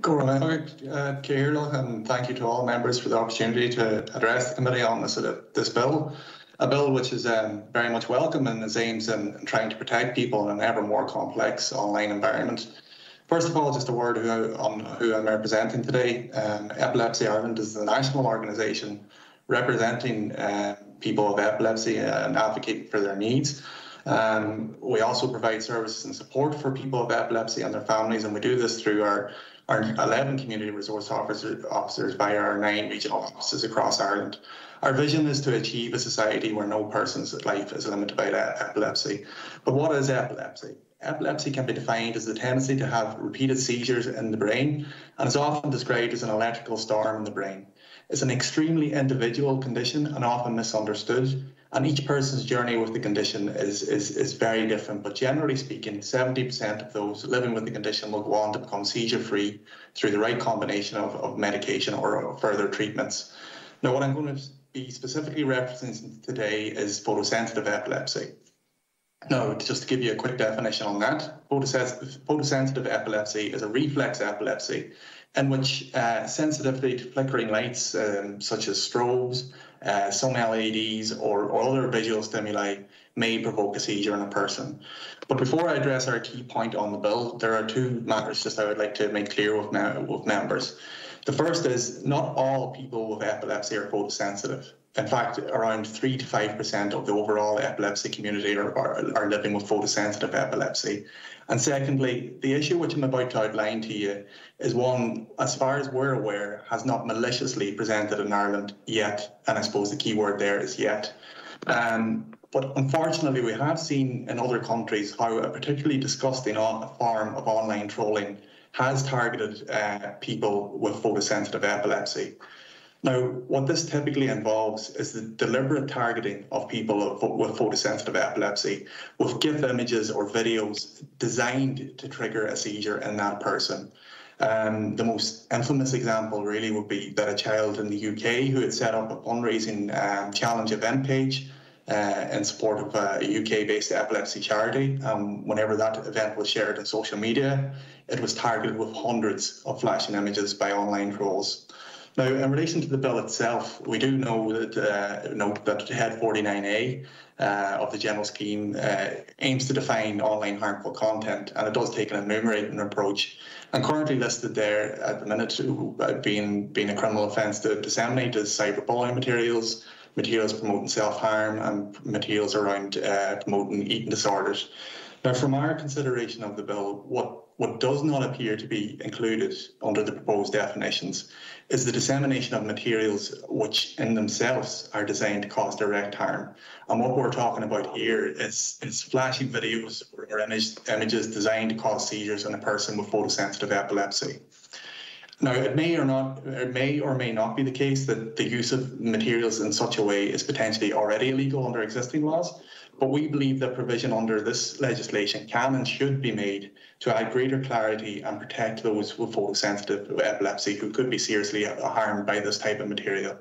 Gorman, uh, and thank you to all members for the opportunity to address the committee on this, uh, this bill. A bill which is um, very much welcome and aimed in, in, trying to protect people in an ever more complex online environment. First of all, just a word who, on who I'm representing today. Um, Epilepsy Ireland is the national organisation representing uh, people with epilepsy and advocating for their needs. Um, we also provide services and support for people with epilepsy and their families, and we do this through our, our 11 community resource officer, officers via our nine regional offices across Ireland. Our vision is to achieve a society where no person's life is limited by epilepsy. But what is epilepsy? Epilepsy can be defined as the tendency to have repeated seizures in the brain and is often described as an electrical storm in the brain. It's an extremely individual condition and often misunderstood and each person's journey with the condition is, is, is very different. But generally speaking, 70% of those living with the condition will go on to become seizure free through the right combination of, of medication or further treatments. Now, what I'm going to be specifically referencing today is photosensitive epilepsy. Now, just to give you a quick definition on that, photosensitive epilepsy is a reflex epilepsy in which uh, sensitivity to flickering lights, um, such as strobes, uh, some LEDs, or, or, other visual stimuli, may provoke a seizure in a person. But before I address our key point on the bill, there are two matters just I would like to make clear with, me with members. The first is not all people with epilepsy are photosensitive. In fact, around 3 to 5% of the overall epilepsy community are, are, are, living with photosensitive epilepsy. And secondly, the issue which I'm about to outline to you is one, as far as we're aware, has not maliciously presented in Ireland yet. And I suppose the key word there is yet. Um, but unfortunately, we have seen in other countries how a particularly disgusting form of online trolling has targeted uh, people with photosensitive epilepsy. Now, what this typically involves is the deliberate targeting of people with photosensitive epilepsy with GIF images or videos designed to trigger a seizure in that person. Um, the most infamous example really would be that a child in the UK who had set up a fundraising um, challenge event page uh, in support of a UK-based epilepsy charity. Um, whenever that event was shared on social media, it was targeted with hundreds of flashing images by online trolls. Now, in relation to the bill itself, we do know that uh, note that Head 49A uh, of the general scheme uh, aims to define online harmful content, and it does take an enumerating approach. And currently listed there at the minute uh, being being a criminal offence to disseminate is cyberbullying materials, materials promoting self-harm, and materials around uh, promoting eating disorders. Now, from our consideration of the bill, what what does not appear to be included under the proposed definitions is the dissemination of materials which in themselves are designed to cause direct harm. And what we're talking about here is, is flashing videos or image, images designed to cause seizures in a person with photosensitive epilepsy. Now, it may or not, it may or may not be the case that the use of materials in such a way is potentially already illegal under existing laws, but we believe that provision under this legislation can and should be made to add greater clarity and protect those with photosensitive epilepsy who could be seriously harmed by this type of material.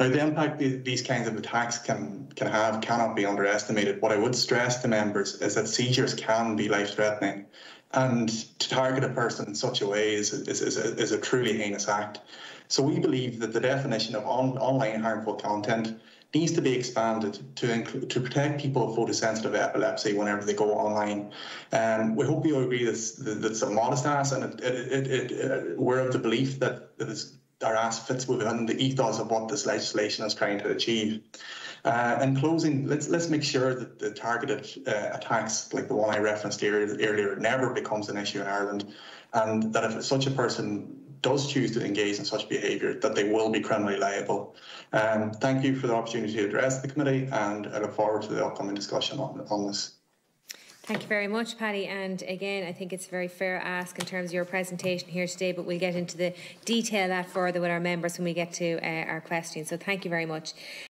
Now, the impact these kinds of attacks can, can have cannot be underestimated. What I would stress to members is that seizures can be life-threatening and to target a person in such a way is, is, is, a, is a truly heinous act. So we believe that the definition of on, online harmful content needs to be expanded to include, to protect people with photosensitive epilepsy whenever they go online. And we hope you agree that that's a modest ask, and it, it, it, it, uh, we're of the belief that, that our ask fits within the ethos of what this legislation is trying to achieve. Uh, in closing, let's let's make sure that the targeted uh, attacks, like the one I referenced earlier, never becomes an issue in Ireland, and that if such a person does choose to engage in such behaviour, that they will be criminally liable. Um, thank you for the opportunity to address the committee, and I look forward to the upcoming discussion on, on this. Thank you very much, Paddy. And again, I think it's a very fair ask in terms of your presentation here today, but we'll get into the detail that further with our members when we get to uh, our questions. So thank you very much.